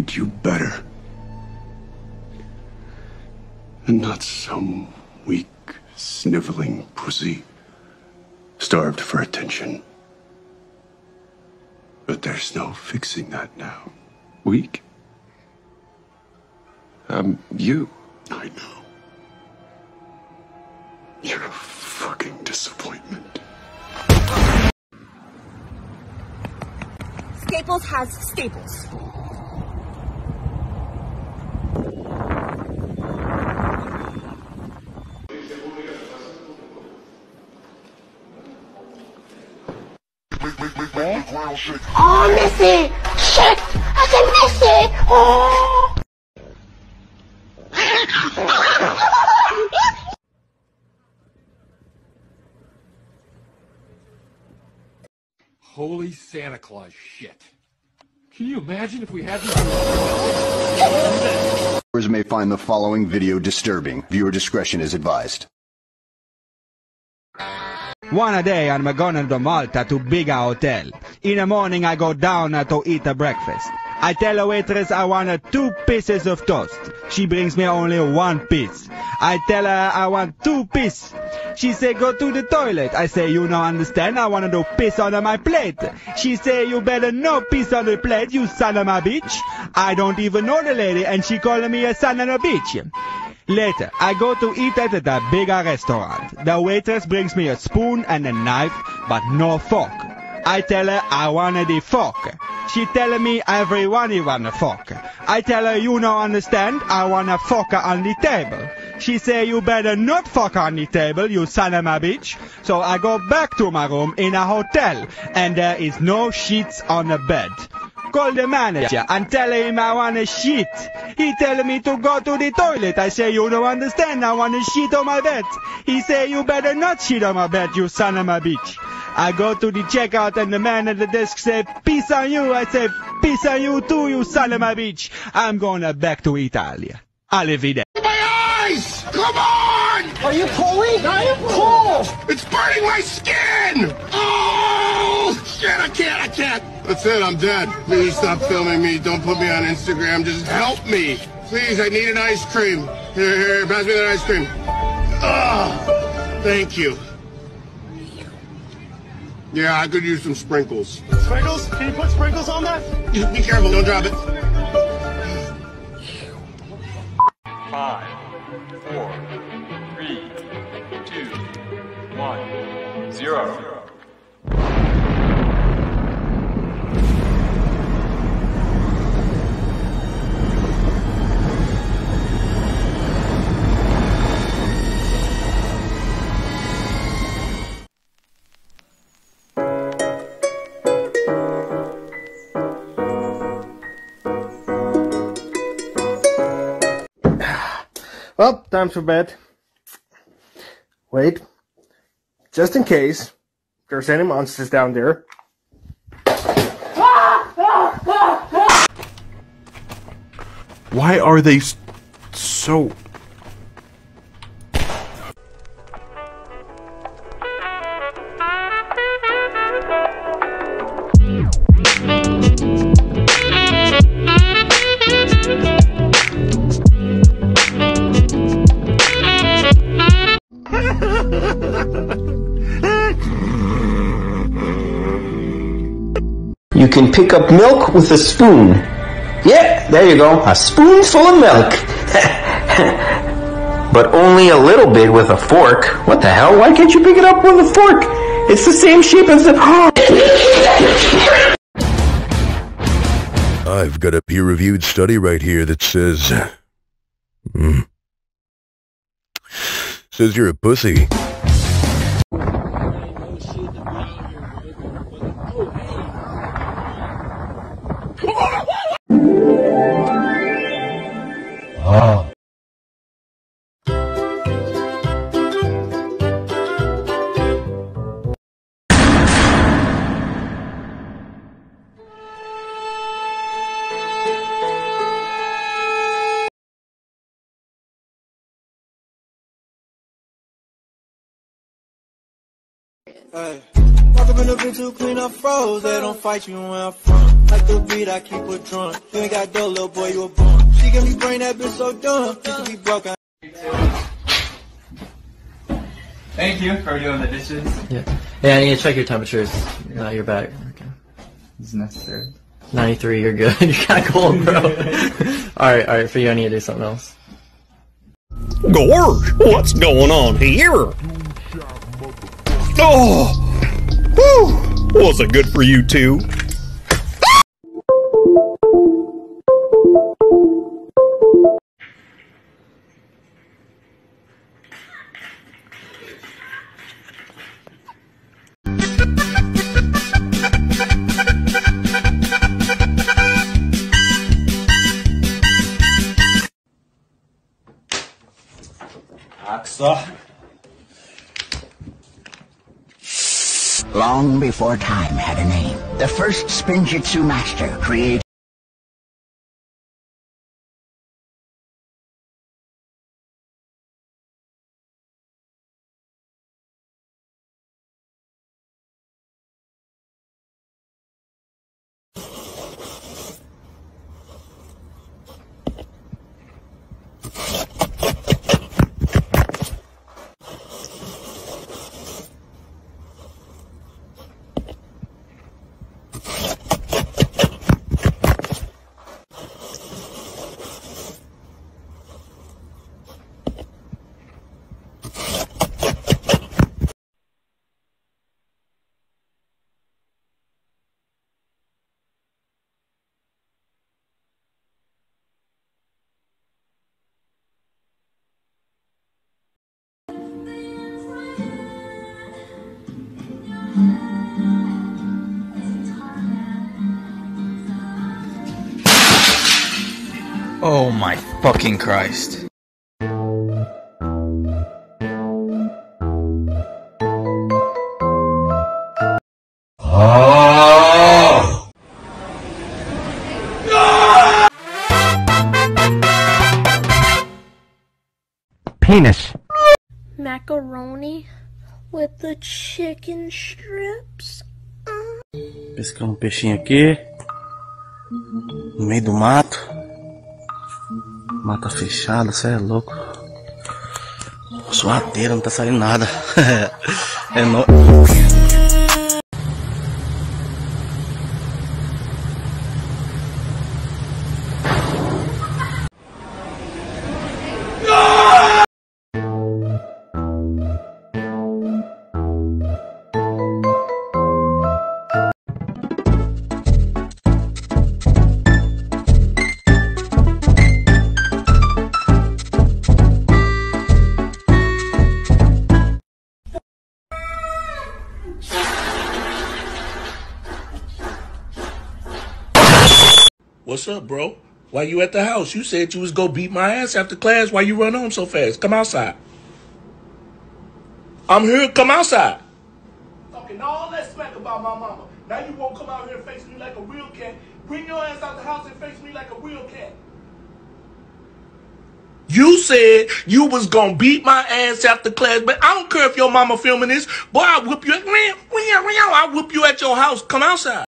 made you better. And not some weak, sniveling pussy starved for attention. But there's no fixing that now. Weak? Um, you. I know. You're a fucking disappointment. Staples has staples. Oh, Missy! Shit! I said Missy! Oh! Holy Santa Claus shit. Can you imagine if we had Viewers may find the following video disturbing. Viewer discretion is advised. One a day I'm going to Malta to bigger hotel. In the morning I go down to eat a breakfast. I tell the waitress I want two pieces of toast. She brings me only one piece. I tell her I want two pieces. She say go to the toilet. I say you don't understand. I want to do piss on my plate. She say you better no piss on the plate, you son of a bitch. I don't even know the lady and she calling me a son of a bitch. Later, I go to eat at the bigger restaurant. The waitress brings me a spoon and a knife, but no fork. I tell her I wanted the fork. She telling me everyone want a fork. I tell her you don't understand, I want a fork on the table. She say you better not fuck on the table, you son of a bitch. So I go back to my room in a hotel, and there is no sheets on the bed. Call the manager and tell him I want a shit. He tell me to go to the toilet. I say you don't understand. I want a shit on my bed. He say you better not shit on my bed, you son of a bitch. I go to the checkout and the man at the desk say peace on you. I say peace on you too, you son of a bitch. I'm going back to Italia. Arrivederci. My! Come on! Are you pulling? I am pull! It's burning my skin! Oh! Shit, I can't, I can't. That's it, I'm dead. Please stop filming me. Don't put me on Instagram. Just help me. Please, I need an ice cream. Here, here, pass me that ice cream. Oh, thank you. Yeah, I could use some sprinkles. Sprinkles? Can you put sprinkles on that? Be careful, don't drop it. Well, time for bed. Wait. Just in case there's any monsters down there. Why are they so. You can pick up milk with a spoon. Yeah, there you go. A spoonful of milk. but only a little bit with a fork. What the hell? Why can't you pick it up with a fork? It's the same shape as the. I've got a peer reviewed study right here that says. Hmm. Says you're a pussy. Oh. Hey. Walk up in the bitch to clean up froze. They don't fight you where I'm from. Like the beat, I keep her drunk. You ain't got dough, little boy, you a bum. She give me brain, that bitch so dumb. Used to be broke. I- Thank you for doing the dishes. Yeah. Yeah, I need to check your temperatures. No, you're back. Okay. It's necessary. 93, you're good. you're kind of cold, bro. alright, alright, for you, I need to do something else. Gorge, what's going on here? Oh, whew. Was it good for you too? Long before time had a name, the first Spinjitzu master created Oh my fucking Christ. Penis. Macaroni with the chicken strips. Pescar um peixinho aqui. No meio do mato. Mata fechada, cê é louco. Suadeira, não tá saindo nada. é no... What's up, bro? Why you at the house? You said you was go beat my ass after class. Why you run home so fast? Come outside. I'm here. Come outside. Talking all that smack about my mama. Now you won't come out here and face me like a real cat. Bring your ass out the house and face me like a real cat. You said you was gonna beat my ass after class, but I don't care if your mama filming this. Boy, I whip you. At, I'll whip you at your house. Come outside.